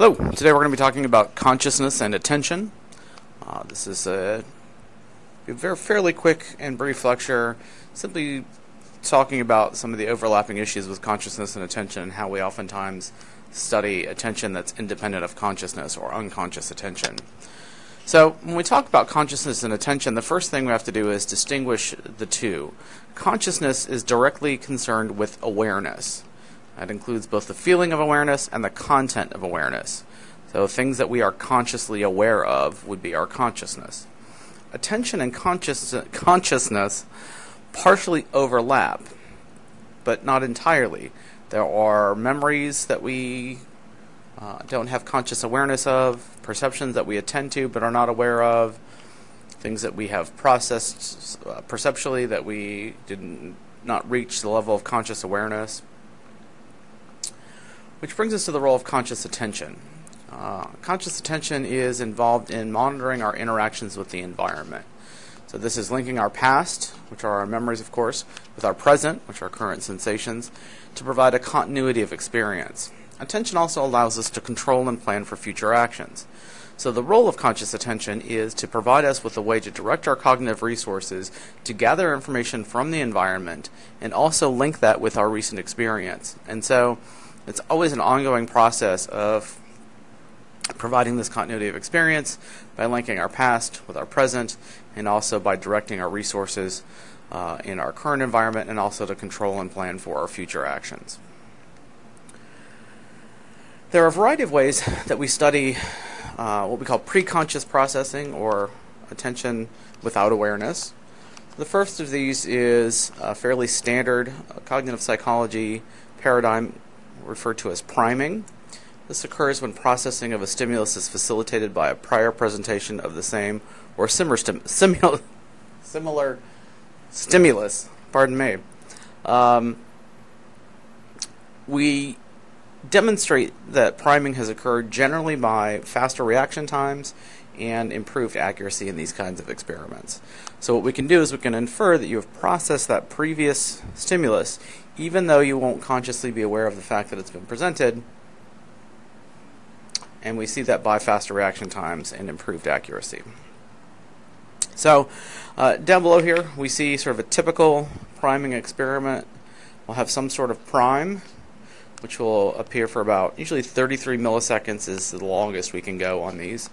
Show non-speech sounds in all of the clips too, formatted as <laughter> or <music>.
Hello, today we're going to be talking about consciousness and attention. Uh, this is a, a very fairly quick and brief lecture, simply talking about some of the overlapping issues with consciousness and attention and how we oftentimes study attention that's independent of consciousness or unconscious attention. So, when we talk about consciousness and attention, the first thing we have to do is distinguish the two. Consciousness is directly concerned with awareness. That includes both the feeling of awareness and the content of awareness. So things that we are consciously aware of would be our consciousness. Attention and conscious, consciousness partially overlap, but not entirely. There are memories that we uh, don't have conscious awareness of, perceptions that we attend to but are not aware of, things that we have processed uh, perceptually that we did not reach the level of conscious awareness. Which brings us to the role of conscious attention. Uh, conscious attention is involved in monitoring our interactions with the environment. So this is linking our past, which are our memories, of course, with our present, which are current sensations, to provide a continuity of experience. Attention also allows us to control and plan for future actions. So the role of conscious attention is to provide us with a way to direct our cognitive resources to gather information from the environment and also link that with our recent experience. And so it's always an ongoing process of providing this continuity of experience by linking our past with our present and also by directing our resources uh, in our current environment and also to control and plan for our future actions. There are a variety of ways that we study uh, what we call preconscious processing or attention without awareness. The first of these is a fairly standard cognitive psychology paradigm referred to as priming. This occurs when processing of a stimulus is facilitated by a prior presentation of the same or similar, <laughs> similar stimulus. Pardon me. Um, we demonstrate that priming has occurred generally by faster reaction times and improved accuracy in these kinds of experiments. So what we can do is we can infer that you have processed that previous stimulus even though you won't consciously be aware of the fact that it's been presented. And we see that by faster reaction times and improved accuracy. So, uh, down below here, we see sort of a typical priming experiment. We'll have some sort of prime, which will appear for about usually 33 milliseconds is the longest we can go on these.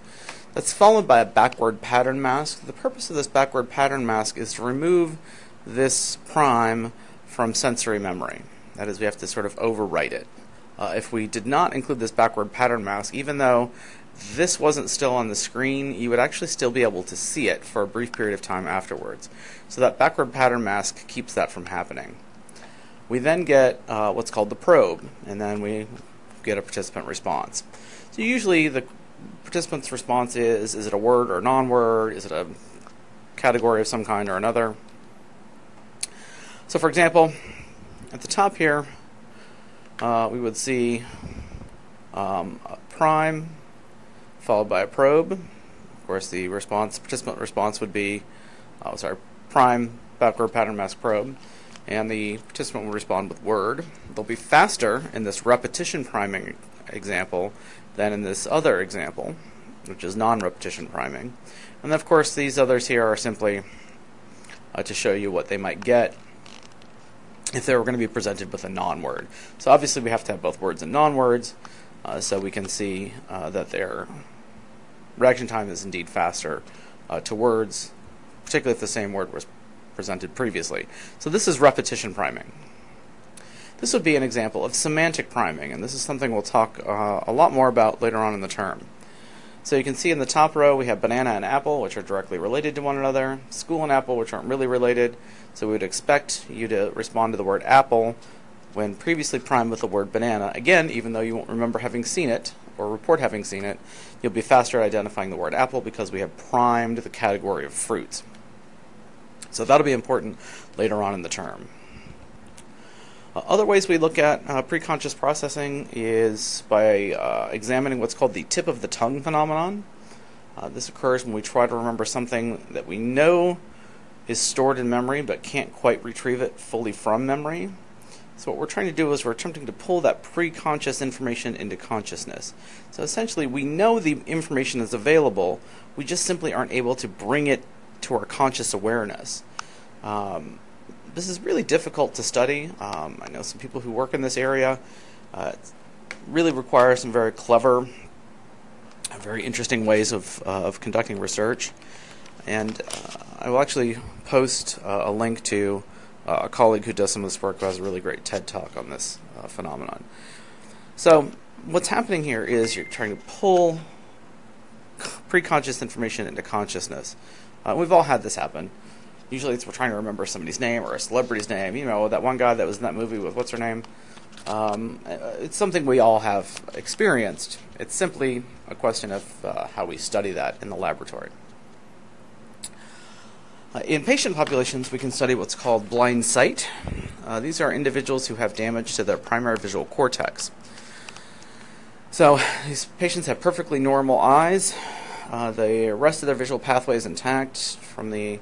That's followed by a backward pattern mask. The purpose of this backward pattern mask is to remove this prime from sensory memory. That is, we have to sort of overwrite it. Uh, if we did not include this backward pattern mask, even though this wasn't still on the screen, you would actually still be able to see it for a brief period of time afterwards. So that backward pattern mask keeps that from happening. We then get uh, what's called the probe, and then we get a participant response. So usually the participant's response is is it a word or a non word? Is it a category of some kind or another? So for example, at the top here, uh, we would see um, a prime followed by a probe. Of course, the response participant response would be, oh, sorry, prime backward pattern mask probe, and the participant will respond with word. They'll be faster in this repetition priming example than in this other example, which is non-repetition priming. And of course, these others here are simply uh, to show you what they might get if they were going to be presented with a non-word. So obviously we have to have both words and non-words, uh, so we can see uh, that their reaction time is indeed faster uh, to words, particularly if the same word was presented previously. So this is repetition priming. This would be an example of semantic priming, and this is something we'll talk uh, a lot more about later on in the term. So you can see in the top row we have banana and apple, which are directly related to one another, school and apple, which aren't really related. So we would expect you to respond to the word apple when previously primed with the word banana. Again, even though you won't remember having seen it or report having seen it, you'll be faster at identifying the word apple because we have primed the category of fruits. So that'll be important later on in the term. Uh, other ways we look at uh, preconscious processing is by uh, examining what's called the tip of the tongue phenomenon. Uh, this occurs when we try to remember something that we know is stored in memory but can't quite retrieve it fully from memory. So what we're trying to do is we're attempting to pull that pre-conscious information into consciousness. So essentially, we know the information is available. We just simply aren't able to bring it to our conscious awareness. Um, this is really difficult to study. Um, I know some people who work in this area. Uh, it really requires some very clever, very interesting ways of, uh, of conducting research. And uh, I will actually post uh, a link to uh, a colleague who does some of this work who has a really great TED talk on this phenomenon. So, what's happening here is you're trying to pull pre-conscious information into consciousness. Uh, we've all had this happen. Usually, it's we're trying to remember somebody's name or a celebrity's name. You know, that one guy that was in that movie with what's her name. Um, it's something we all have experienced. It's simply a question of uh, how we study that in the laboratory. Uh, in patient populations, we can study what's called blind sight. Uh, these are individuals who have damage to their primary visual cortex. So these patients have perfectly normal eyes. Uh, the rest of their visual pathway is intact from the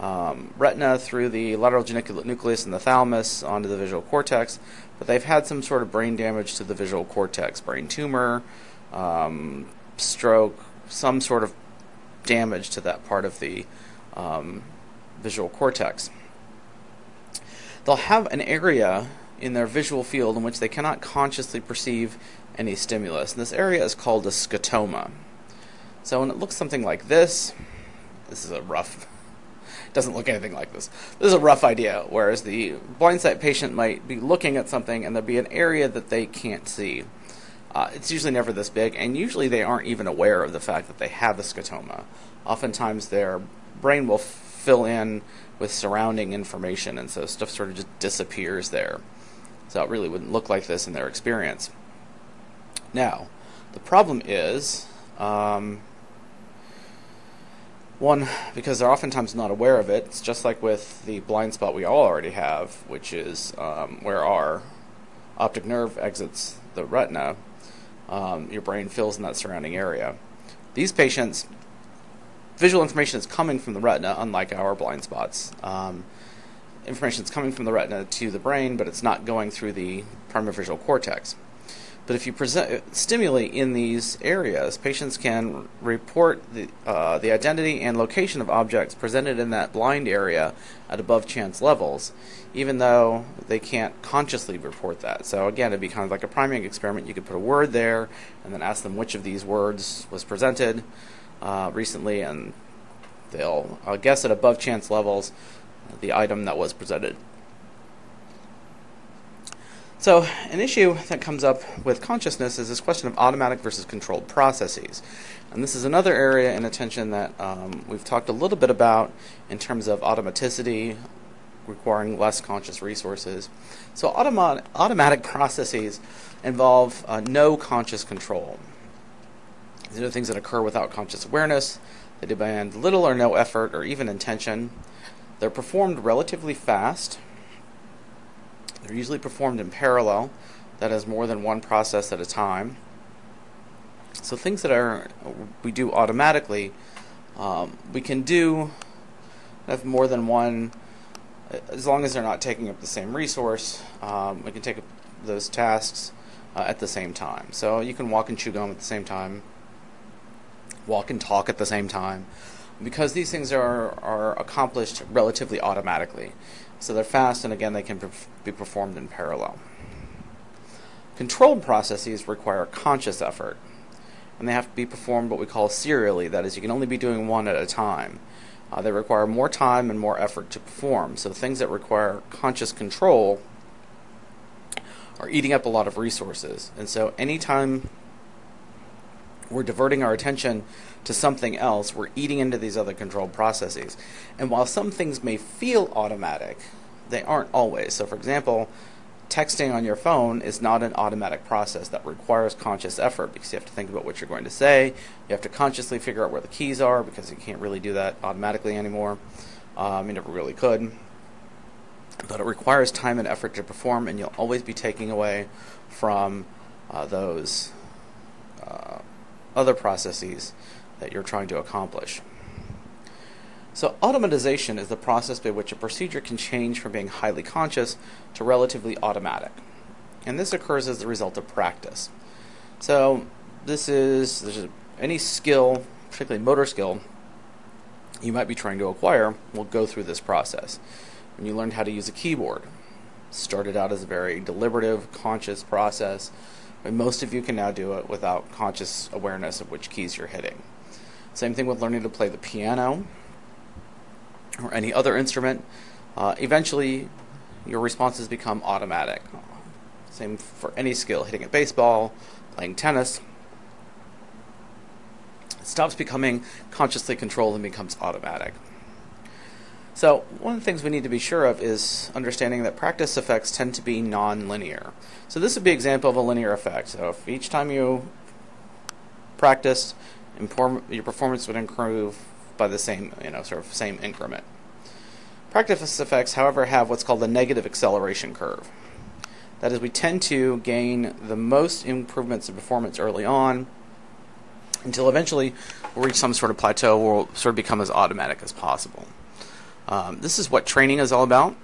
um, retina through the lateral geniculate nucleus and the thalamus onto the visual cortex, but they've had some sort of brain damage to the visual cortex, brain tumor, um, stroke, some sort of damage to that part of the um, visual cortex. They'll have an area in their visual field in which they cannot consciously perceive any stimulus. And this area is called a scotoma. So when it looks something like this, this is a rough, doesn't look anything like this. This is a rough idea, whereas the blind sight patient might be looking at something and there'll be an area that they can't see. Uh, it's usually never this big, and usually they aren't even aware of the fact that they have a scotoma. Oftentimes their brain will fill in with surrounding information, and so stuff sort of just disappears there. So it really wouldn't look like this in their experience. Now, the problem is, um, one, because they're oftentimes not aware of it. It's just like with the blind spot we all already have, which is um, where our optic nerve exits the retina. Um, your brain fills in that surrounding area. These patients visual information is coming from the retina, unlike our blind spots. Um, information is coming from the retina to the brain, but it's not going through the primary visual cortex. But if you present stimulate in these areas, patients can report the, uh, the identity and location of objects presented in that blind area at above chance levels, even though they can't consciously report that. So again, it'd be kind of like a priming experiment. You could put a word there and then ask them which of these words was presented uh, recently, and they'll I'll guess at above chance levels the item that was presented. So, an issue that comes up with consciousness is this question of automatic versus controlled processes. And this is another area in attention that um, we've talked a little bit about in terms of automaticity, requiring less conscious resources. So, automat- automatic processes involve uh, no conscious control. These are things that occur without conscious awareness. They demand little or no effort or even intention. They're performed relatively fast. They're usually performed in parallel, that is, more than one process at a time. So things that are we do automatically, um, we can do have more than one, as long as they're not taking up the same resource. Um, we can take up those tasks uh, at the same time. So you can walk and chew gum at the same time walk and talk at the same time, because these things are, are accomplished relatively automatically. So they're fast, and again, they can be performed in parallel. Controlled processes require conscious effort, and they have to be performed what we call serially. That is, you can only be doing one at a time. Uh, they require more time and more effort to perform. So things that require conscious control are eating up a lot of resources. And so anytime we're diverting our attention to something else. We're eating into these other controlled processes. And while some things may feel automatic, they aren't always. So, for example, texting on your phone is not an automatic process that requires conscious effort because you have to think about what you're going to say. You have to consciously figure out where the keys are because you can't really do that automatically anymore. Um, you never really could. But it requires time and effort to perform, and you'll always be taking away from uh, those uh, other processes that you're trying to accomplish. So, automatization is the process by which a procedure can change from being highly conscious to relatively automatic. And this occurs as the result of practice. So, this is there's any skill, particularly motor skill, you might be trying to acquire will go through this process. When you learned how to use a keyboard, started out as a very deliberative, conscious process, but most of you can now do it without conscious awareness of which keys you're hitting. Same thing with learning to play the piano or any other instrument. Uh, eventually, your responses become automatic. Same for any skill, hitting a baseball, playing tennis. It stops becoming consciously controlled and becomes automatic. So, one of the things we need to be sure of is understanding that practice effects tend to be non-linear. So, this would be an example of a linear effect. So, if each time you practiced, your performance would improve by the same, you know, sort of same increment. Practice effects, however, have what's called a negative acceleration curve. That is, we tend to gain the most improvements in performance early on until eventually we'll reach some sort of plateau where we'll sort of become as automatic as possible. Um, this is what training is all about.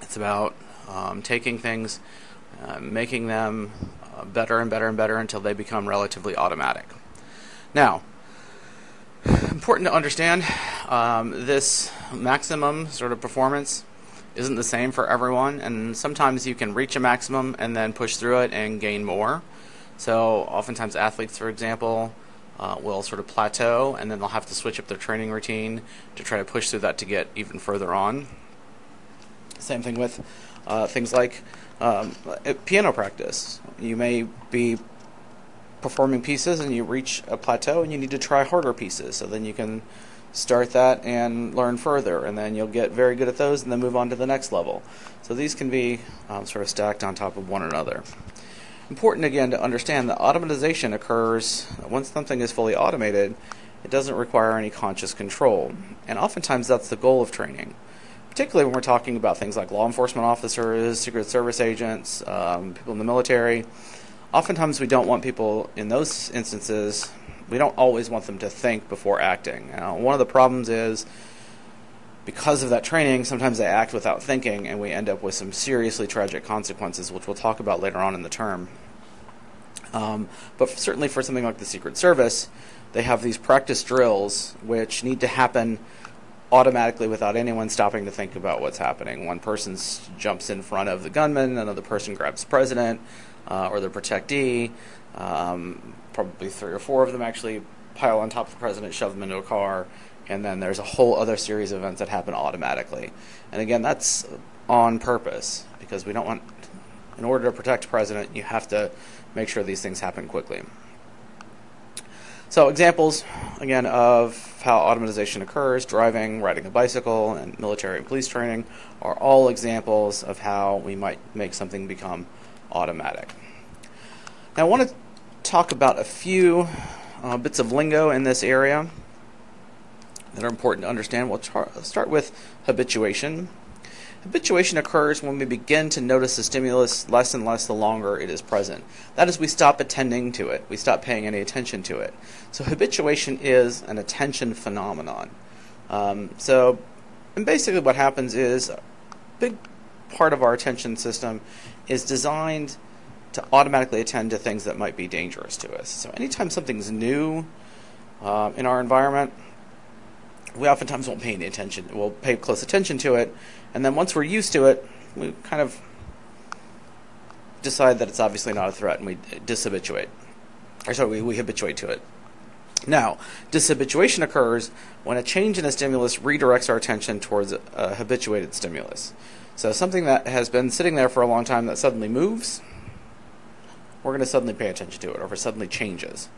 It's about um, taking things, uh, making them uh, better and better and better until they become relatively automatic. Now, important to understand um, this maximum sort of performance isn't the same for everyone, and sometimes you can reach a maximum and then push through it and gain more. So, oftentimes, athletes, for example, uh, will sort of plateau and then they'll have to switch up their training routine to try to push through that to get even further on. Same thing with uh, things like um, piano practice. You may be performing pieces and you reach a plateau and you need to try harder pieces. So then you can start that and learn further, and then you'll get very good at those and then move on to the next level. So these can be um, sort of stacked on top of one another. Important again to understand that automatization occurs once something is fully automated, it doesn't require any conscious control. And oftentimes that's the goal of training particularly when we're talking about things like law enforcement officers, Secret Service agents, um, people in the military oftentimes we don't want people in those instances we don't always want them to think before acting now, one of the problems is because of that training sometimes they act without thinking and we end up with some seriously tragic consequences which we'll talk about later on in the term um, but certainly for something like the secret service they have these practice drills which need to happen automatically without anyone stopping to think about what's happening. One person jumps in front of the gunman, another person grabs the president, uh, or the protectee. Um, probably three or four of them actually pile on top of the president, shove them into a car, and then there's a whole other series of events that happen automatically. And again, that's on purpose because we don't want, in order to protect president, you have to make sure these things happen quickly. So examples, again, of how automatization occurs, driving, riding a bicycle, and military and police training are all examples of how we might make something become automatic. Now, I want to talk about a few uh, bits of lingo in this area that are important to understand. We'll start with habituation. Habituation occurs when we begin to notice the stimulus less and less the longer it is present. That is, we stop attending to it, we stop paying any attention to it. So, habituation is an attention phenomenon. Um, so, and basically, what happens is a big part of our attention system is designed to automatically attend to things that might be dangerous to us. So anytime something's new uh, in our environment, we oftentimes won't pay any attention. We'll pay close attention to it, and then once we're used to it, we kind of decide that it's obviously not a threat, and we dishabituate. Or sorry, we, we habituate to it. Now, dishabituation occurs when a change in a stimulus redirects our attention towards a habituated stimulus. So something that has been sitting there for a long time that suddenly moves, we're going to suddenly pay attention to it, or if it suddenly changes.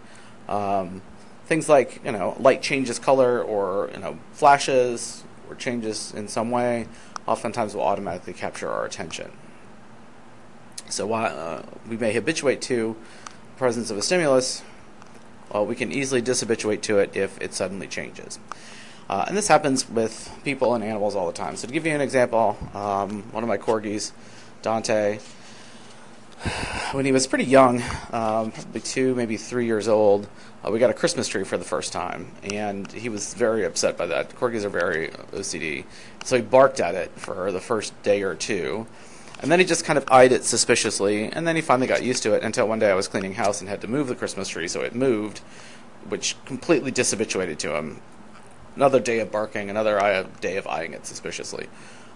Um, things like you know light changes color, or you know flashes, or changes in some way, oftentimes will automatically capture our attention. So while uh, we may habituate to the presence of a stimulus, well, we can easily dishabituate to it if it suddenly changes. Uh, and this happens with people and animals all the time. So to give you an example, um, one of my corgis, Dante, when he was pretty young, um, probably two, maybe three years old, uh, we got a Christmas tree for the first time, and he was very upset by that. Corgis are very OCD, so he barked at it for the first day or two, and then he just kind of eyed it suspiciously, and then he finally got used to it until one day I was cleaning house and had to move the Christmas tree, so it moved, which completely dishabituated to him. Another day of barking, another day of eyeing it suspiciously.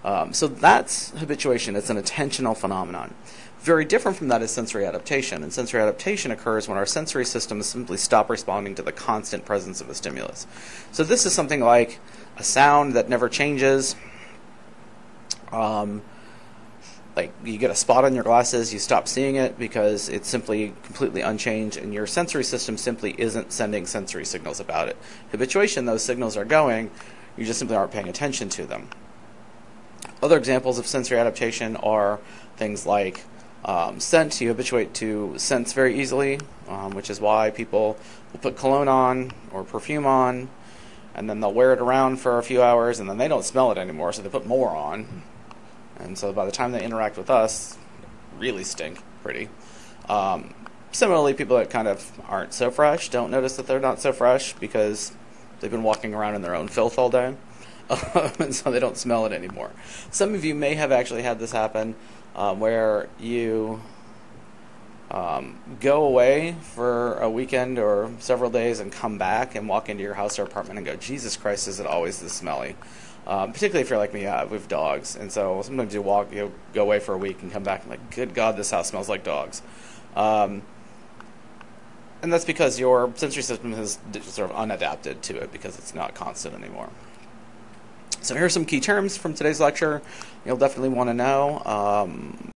Um, so that's habituation. It's an attentional phenomenon. Very different from that is sensory adaptation. And sensory adaptation occurs when our sensory systems simply stop responding to the constant presence of a stimulus. So this is something like a sound that never changes. Um, like you get a spot on your glasses, you stop seeing it because it's simply completely unchanged, and your sensory system simply isn't sending sensory signals about it. Habituation, those signals are going, you just simply aren't paying attention to them. Other examples of sensory adaptation are things like um, scent, you habituate to scents very easily, um, which is why people will put cologne on or perfume on, and then they'll wear it around for a few hours, and then they don't smell it anymore, so they put more on. And so by the time they interact with us, really stink pretty. Um, similarly, people that kind of aren't so fresh don't notice that they're not so fresh because they've been walking around in their own filth all day. And <laughs> so they don't smell it anymore. Some of you may have actually had this happen um, where you um, go away for a weekend or several days and come back and walk into your house or apartment and go, Jesus Christ, is it always this smelly? Um, particularly if you're like me, uh, with dogs, and so sometimes you walk, you go away for a week and come back and like, good God, this house smells like dogs. Um, and that's because your sensory system is sort of unadapted to it because it's not constant anymore. So here are some key terms from today's lecture you'll definitely want to know. Um,